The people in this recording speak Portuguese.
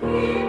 Música